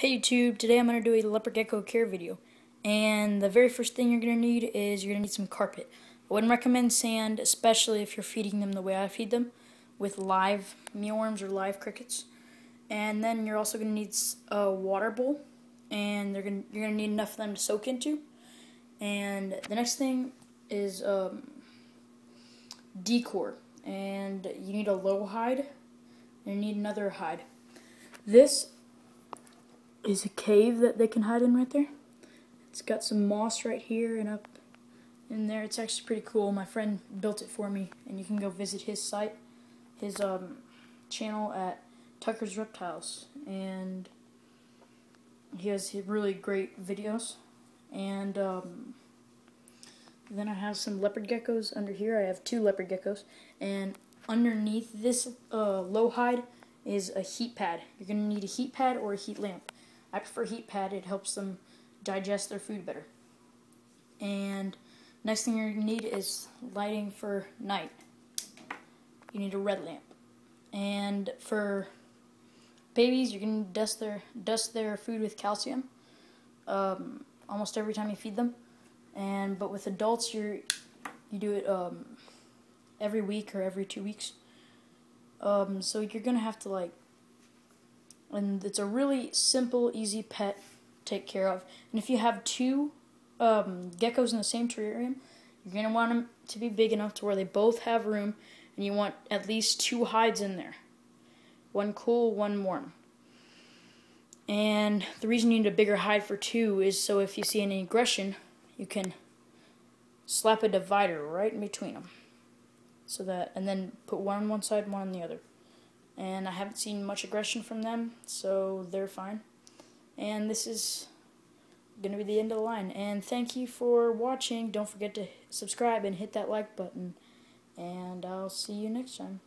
Hey YouTube, today I'm going to do a leopard gecko care video. And the very first thing you're going to need is you're going to need some carpet. I wouldn't recommend sand, especially if you're feeding them the way I feed them, with live mealworms or live crickets. And then you're also going to need a water bowl, and they're gonna, you're going to need enough for them to soak into. And the next thing is um, decor, and you need a low hide, and you need another hide. This is a cave that they can hide in right there. It's got some moss right here and up in there. It's actually pretty cool. My friend built it for me, and you can go visit his site, his um, channel at Tucker's Reptiles, and he has really great videos. And um, then I have some leopard geckos under here. I have two leopard geckos, and underneath this uh, low hide is a heat pad. You're going to need a heat pad or a heat lamp. I prefer heat pad. It helps them digest their food better. And next thing you need is lighting for night. You need a red lamp. And for babies, you can dust their dust their food with calcium um, almost every time you feed them. And but with adults, you you do it um, every week or every two weeks. Um, so you're gonna have to like and it's a really simple, easy pet to take care of. And if you have two um, geckos in the same terrarium, you're going to want them to be big enough to where they both have room, and you want at least two hides in there. One cool, one warm. And the reason you need a bigger hide for two is so if you see any aggression, you can slap a divider right in between them. So that, and then put one on one side, one on the other and I haven't seen much aggression from them, so they're fine. And this is going to be the end of the line. And thank you for watching. Don't forget to subscribe and hit that like button. And I'll see you next time.